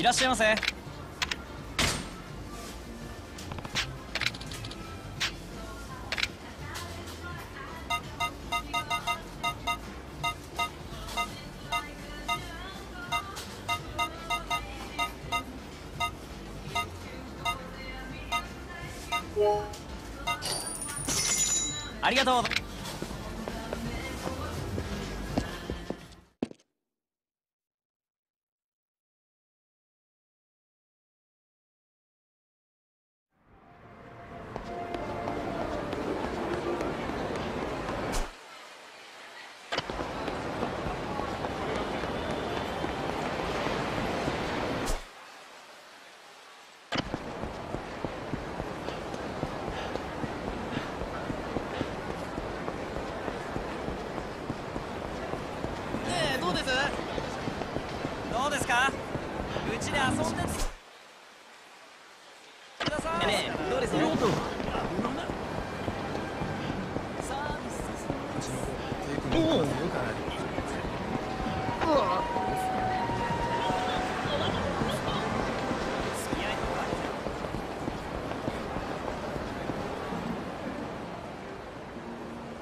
いらっしゃいませ。ありがとう。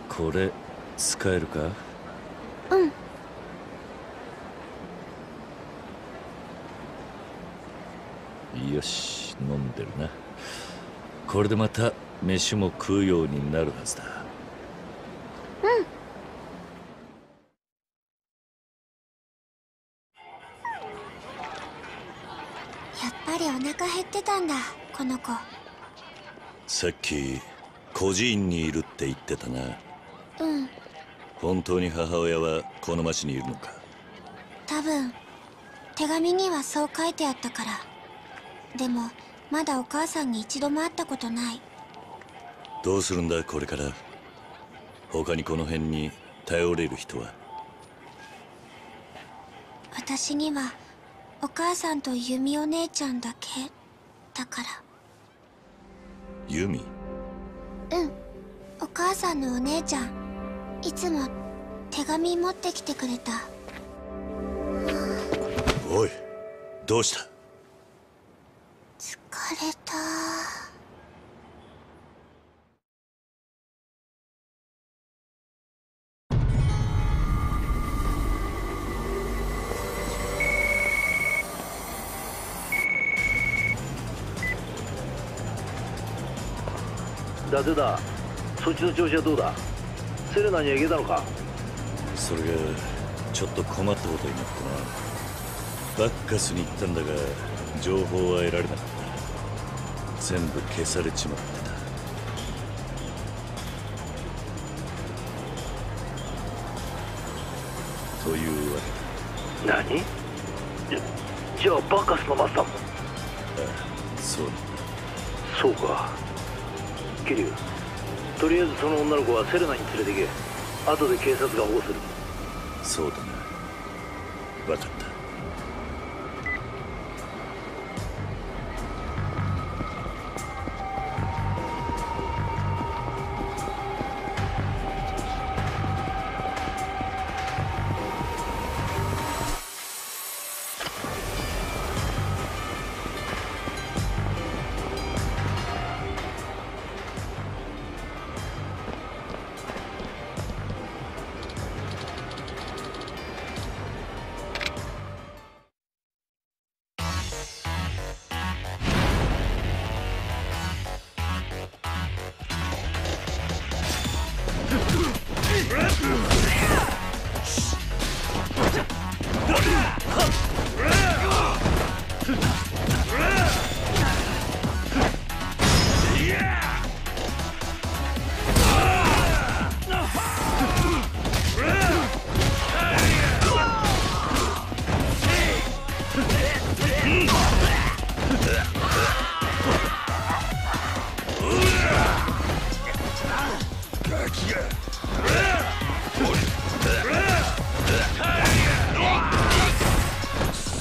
これ使えるか？うん。よし飲んでるな。これでまた飯も食うようになるはずだき孤児院にいるって言ってたな。うん。本当に母親はこの町にいるのか？多分手紙にはそう書いてあったから。でもまだお母さんに一度も会ったことない。どうするんだこれから？他にこの辺に頼れる人は？私にはお母さんとユミお姉ちゃんだけだから。ユミ？うん。お母さんのお姉ちゃん。いつも手紙持ってきてくれた。おいどうした？疲れた伊達だ。そっちの調子はどうだ？セレナには行けたのか？それがちょっと困ったことになってな。バッカスに行ったんだが情報は得られなかった。全部消されちまってた。というわけ。だ何？じゃあバカスのマスターも？そうだ。そうかとりあえずその女の子はセレナに連れて行け。後で警察が保護する。そうだな。分かった。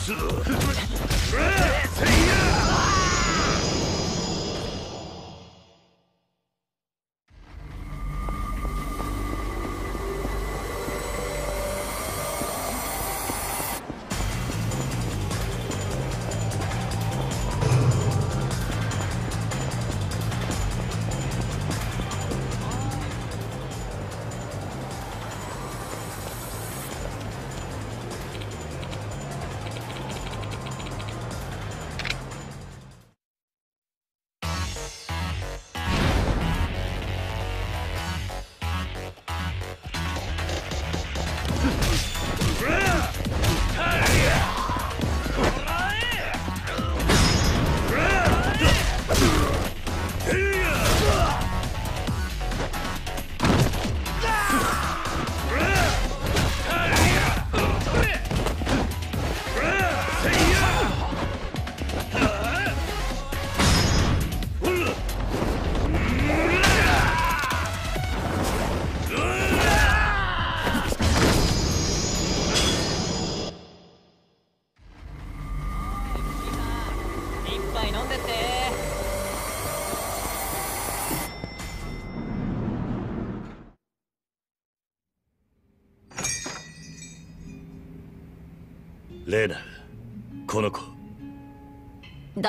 Ugh.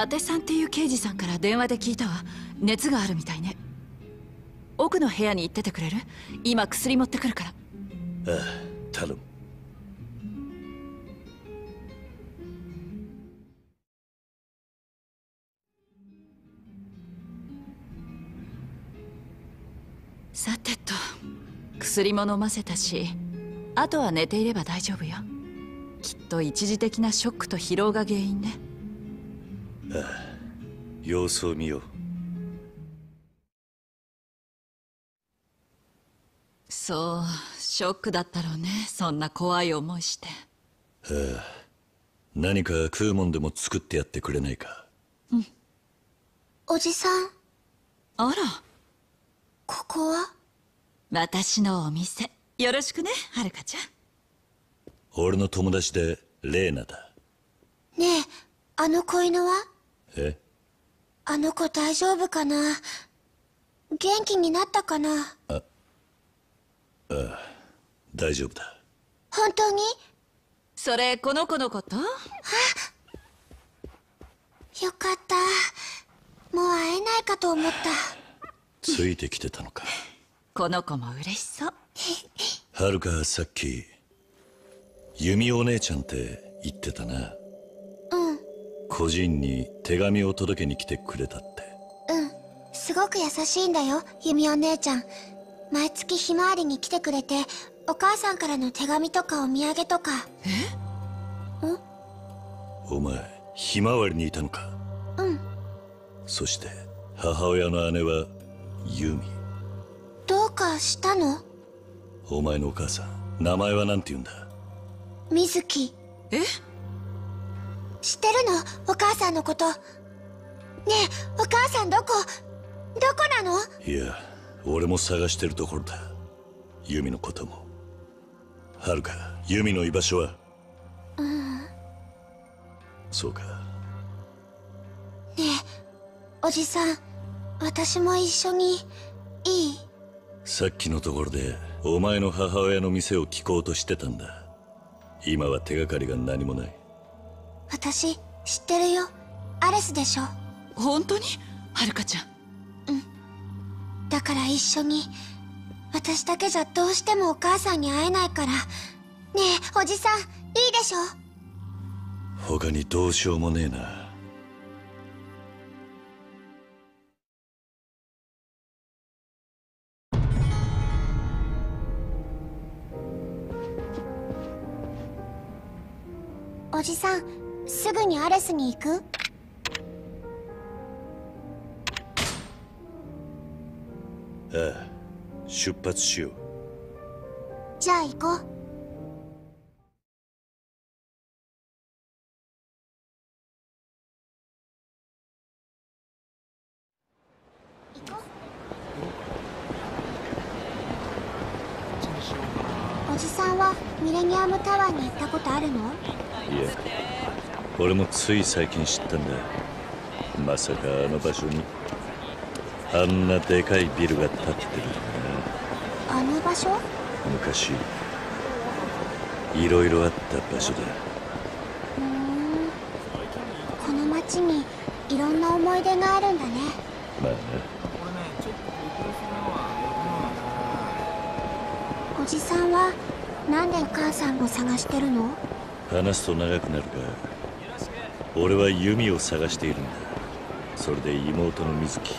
達さんっていう刑事さんから電話で聞いたわ。熱があるみたいね。奥の部屋に行っててくれる？今薬持ってくるから。ああ頼む。さてと薬も飲ませたしあとは寝ていれば大丈夫よ。きっと一時的なショックと疲労が原因ね様子を見よう。そうショックだったろうね。そんな怖い思いして。何か食うもんでも作ってやってくれないか。おじさん。あら。ここは？私のお店。よろしくねはるかちゃん。俺の友達でレーナだ。ねえあの子犬は？え？あの子大丈夫かな？元気になったかな？大丈夫だ。本当に？それこの子のこと？よかった。もう会えないかと思った。ついてきてたのか。この子も嬉しそう。はるかさっき弓お姉ちゃんって言ってたな。うん個人に手紙を届けに来てくれたって。うん。すごく優しいんだよ弓お姉ちゃん。毎月ひまわりに来てくれてお母さんからの手紙とかお土産とか。お前ひまわりにいたのか？うん。そして母親の姉はユミ。どうかしたの？お前のお母さん名前は何て言うんだ？水木え？知ってるの？お母さんのこと。ねえお母さんどこ？どこなの？いや俺も探してるところだ。ユミのことも。はるかユミの居場所は？そうか。ねえおじさん私も一緒にいい？さっきのところでお前の母親の店を聞こうとしてたんだ。今は手がかりが何もない私知ってるよ。アレスでしょ。本当に？はるかちゃん。だから一緒に私だけじゃどうしてもお母さんに会えないから。ねえおじさんいいでしょ。他にどうしようもねえな。おじさんすぐにアレスに行く？ああ出発しよう。じゃあ行こうつい最近知ったんだ。まさかあの場所に。あんなでかいビルが建ってるあの場所？昔。いろいろあった場所だ。この街にいろんな思い出があるんだね。まあなおじさんはなんでお母さんを探してるの？話すと長くなるが俺は弓を探しているんだ。それで妹の水木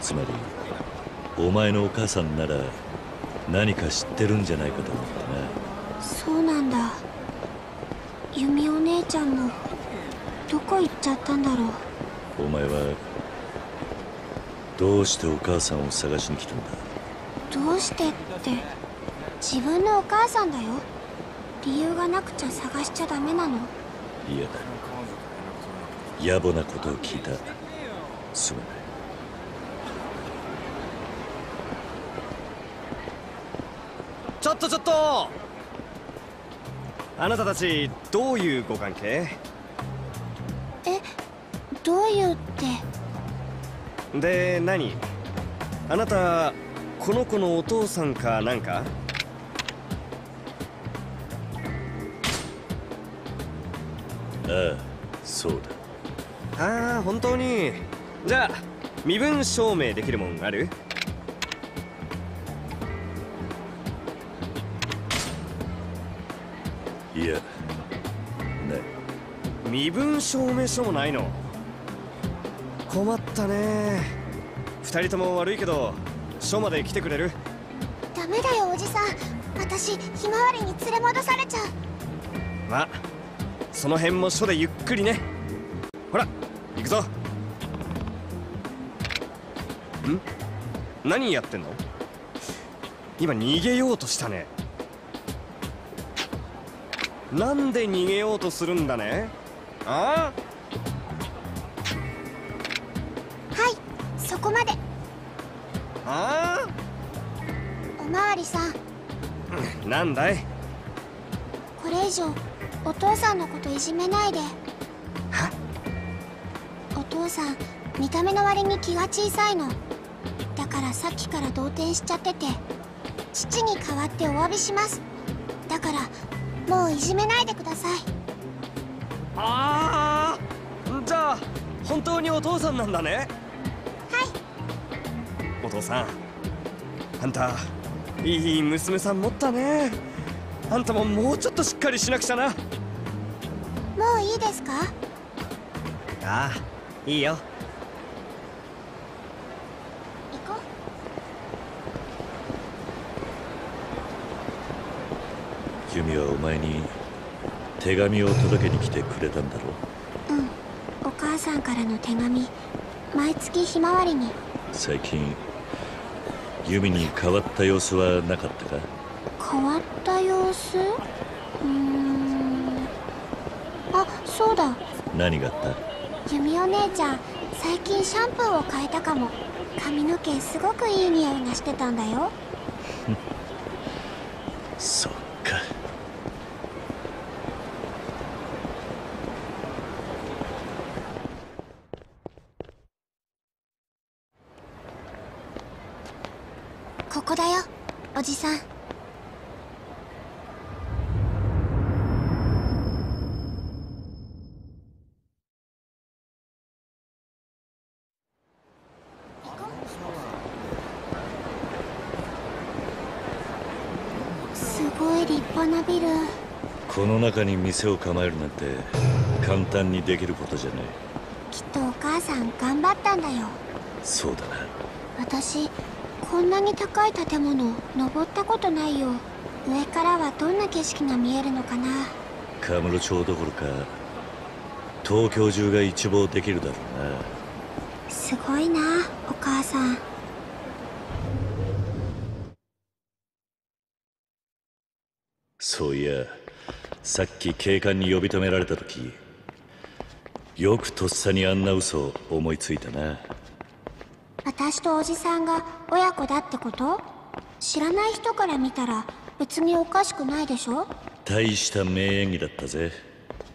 つまりお前のお母さんなら何か知ってるんじゃないかと思ってそうなんだ。弓お姉ちゃんもどこ行っちゃったんだろう。なお前はどうしてお母さんを探しに来たんだ？どうしてって自分のお母さんだよ。理由がなくちゃ探しちゃダメなの嫌だ野暮なことを聞いた。すまない。ちょっとちょっと。あなたたちどういうご関係？えどういうって？で何？あなたこの子のお父さんかなんか？ああそうだ。ああ本当に。じゃあ身分証明できるもんある？いやない。身分証明書もないの？困ったね。二人とも悪いけど署まで来てくれる？ダメだよおじさん。私ひまわりに連れ戻されちゃう。まあその辺も署でゆっくりね。ほら行くぞ。ん？何やってんの？今逃げようとしたね。なんで逃げようとするんだね？あ？はいそこまで。あ？あおまわりさん。あなんだい？これ以上お父さんのこといじめないで。は？お父さん見た目の割に気が小さいの。だからさっきから動転しちゃってて父に代わってお詫びします。だからもういじめないでください。ああじゃあ本当にお父さんなんだね。はい。お父さんあんたいい娘さん持ったね。あんたももうちょっとしっかりしなくちゃな。もういいですか？ああいいよ。行こユミはお前に手紙を届けに来てくれたんだろう？うんお母さんからの手紙毎月ひまわりに。最近ユミに変わった様子はなかったか？変わった様子？うーん。あそうだ。何があった？ユミお姉ちゃん最近シャンプーを変えたかも。髪の毛すごくいい匂いがしてたんだよ そっかここだよおじさんすごい立派なビルこの中に店を構えるなんて簡単にできることじゃない。きっとお母さん頑張ったんだよ。そうだな。私こんなに高い建物登ったことないよ。上からはどんな景色が見えるのかな。カムロ町どころか東京中が一望できるだろうな。すごいなお母さん。そういやさっき警官に呼び止められた時よくとっさにあんな嘘を思いついたな。私とおじさんが親子だってこと？知らない人から見たら別におかしくないでしょ？大した名演技だったぜ。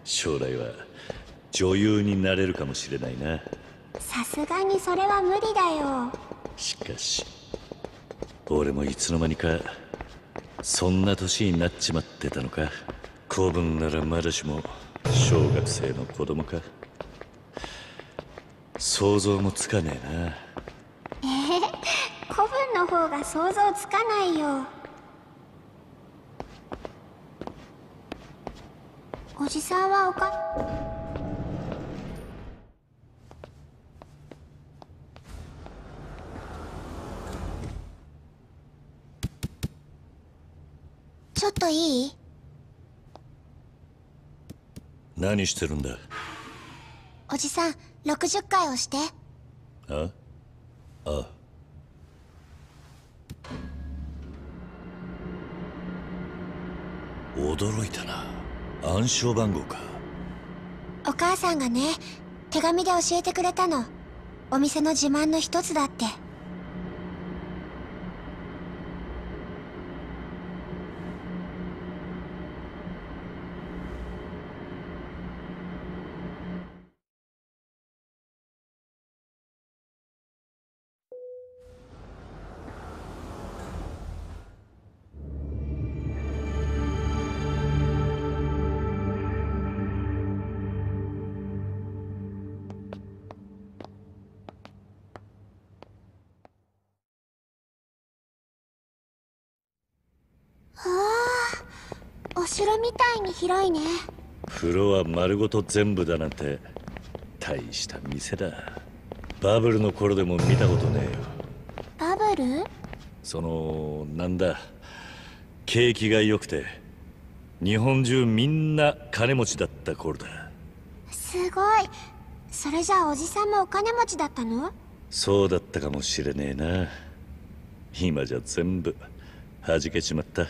将来は女優になれるかもしれないな。さすがにそれは無理だよ。しかし俺もいつの間にかそんな年になっちまってたのか子分ならまだしも小学生の子供か。想像もつかねえな。ええ古文の方が想像つかないよ。おじさんはおかちょっといい？何してるんだ？おじさん60回押して。あ？あ。驚いたな。暗証番号か。お母さんがね手紙で教えてくれたの。お店の自慢の一つだってお城みたいに広いね。風呂は丸ごと全部だなんて大した店だ。バブルの頃でも見たことねえよ。バブル？そのなんだ？景気が良くて日本中みんな金持ちだった頃だ。すごい。それじゃあおじさんもお金持ちだったの？そうだったかもしれねえな。今じゃ全部弾けちまった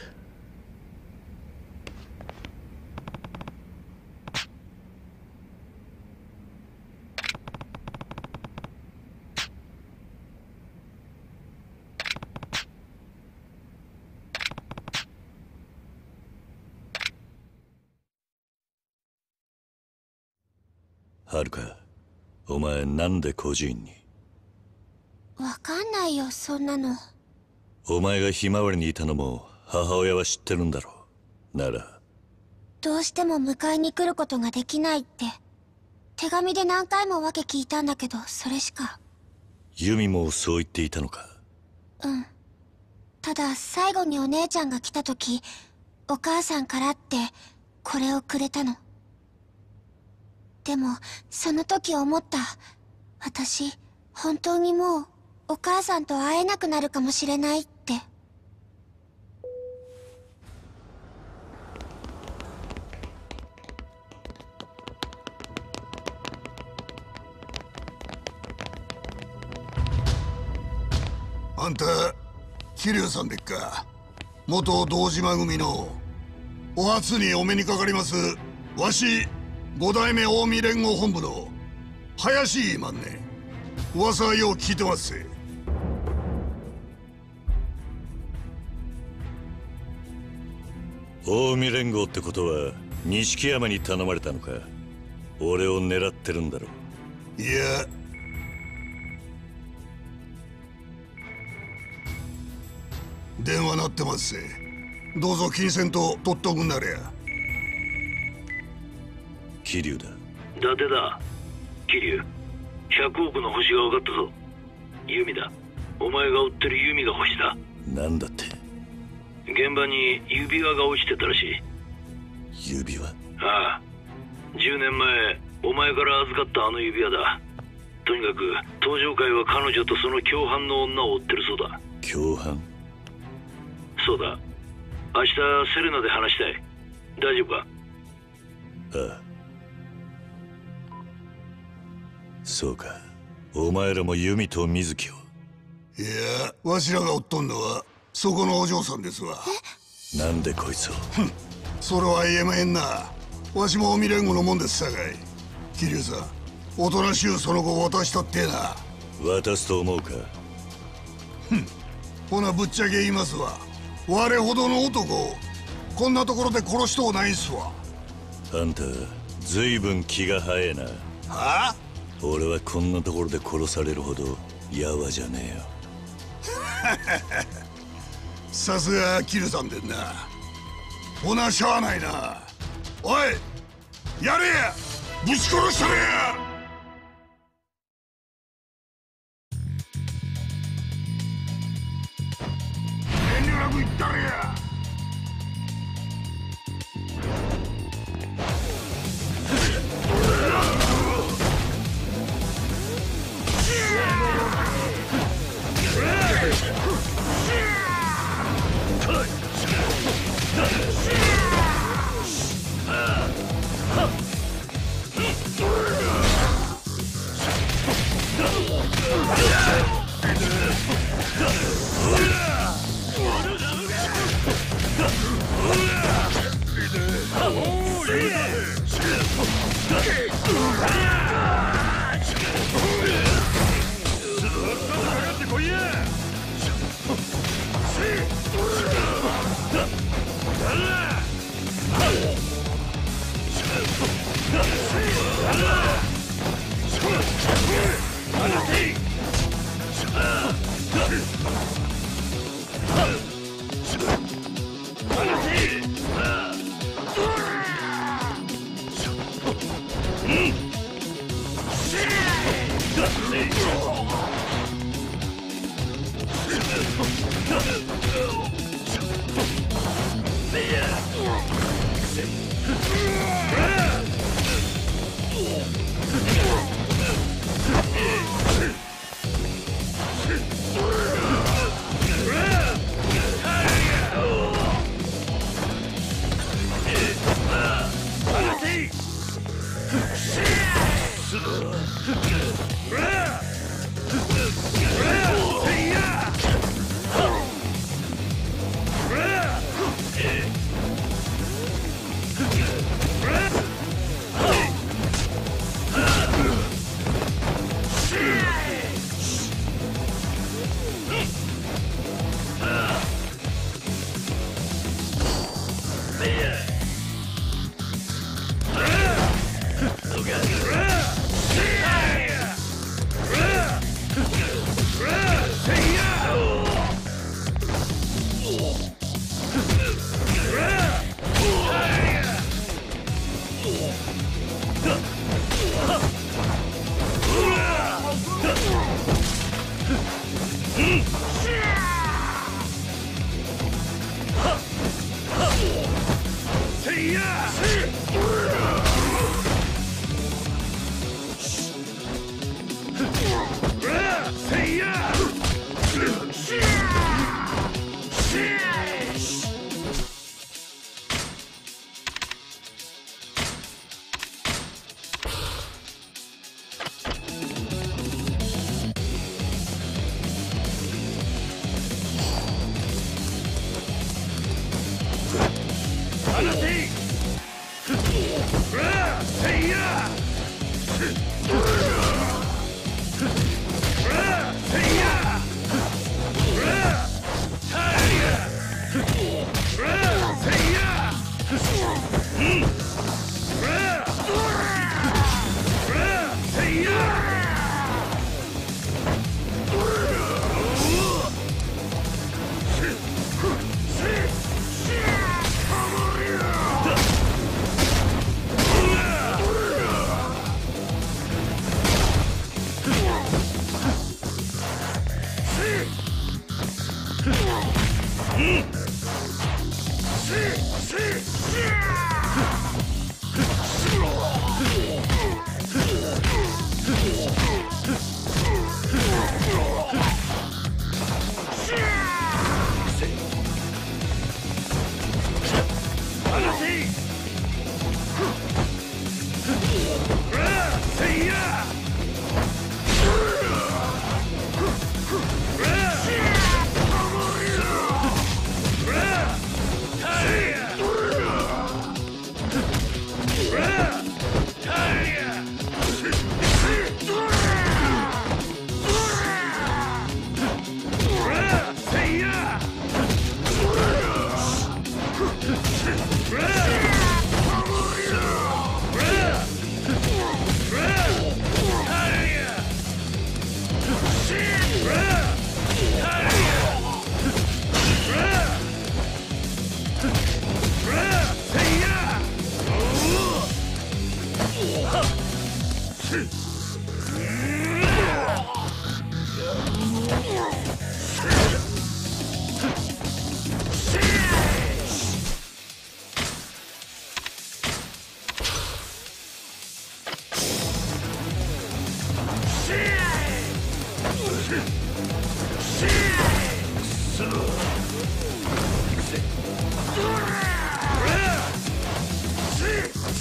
はるかお前なんで孤児院に？わかんないよそんなの。お前がひまわりにいたのも母親は知ってるんだろう。なら。どうしても迎えに来ることができないって。手紙で何回も訳聞いたんだけどそれしか。ユミもそう言っていたのか？うん。ただ最後にお姉ちゃんが来た時お母さんからってこれをくれたのでもその時思った。私本当にもうお母さんと会えなくなるかもしれないって。あんた桐生さんでっか？元堂島組のお初にお目にかかりますわし五代目近江連合本部の林マンね噂はよう聞いてますぜ。近江連合ってことは錦山に頼まれたのか。俺を狙ってるんだろいや。電話鳴ってますぜ。どうぞ気にせんと取っとくんなれや桐生だ。伊達だ。桐生。100億の星が分かったぞ。ユミだ。お前が追ってるユミが星だ。なんだって？現場に指輪が落ちてたらしい。指輪？ああ。10年前お前から預かったあの指輪だ。とにかく登場会は彼女とその共犯の女を追ってるそうだ。共犯？そうだ。明日セレナで話したい。大丈夫か？ああそうか。お前らも弓と水木を。いやわしらが追っとんのはそこのお嬢さんですわ。なんでこいつを？それは言えまへんな。わしも未練後のもんですさかい。桐生さんおとなしゅうその子を渡したってえな。渡すと思うか？ほなぶっちゃけ言いますわ。我ほどの男をこんなところで殺しとうないんすわ。あんたずいぶん気が早えな。はあ？俺はこんなところで殺されるほどやわじゃねえよ。さすがキルさんでんな。ほなしゃあないな。おいやれや。ぶち殺したれや。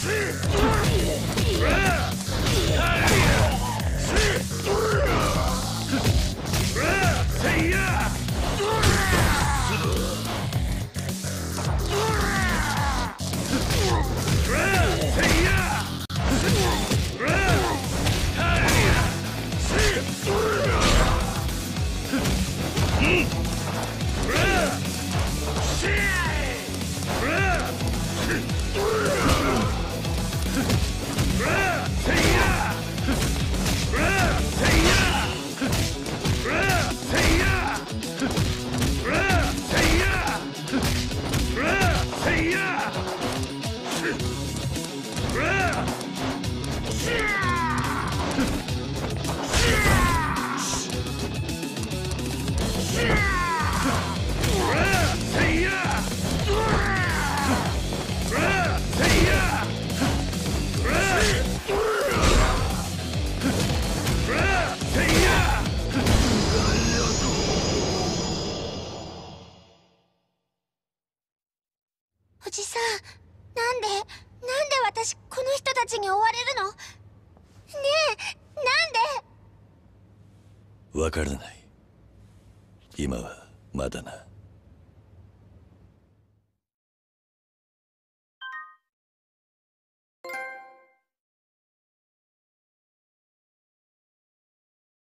Six! Hey, yeah!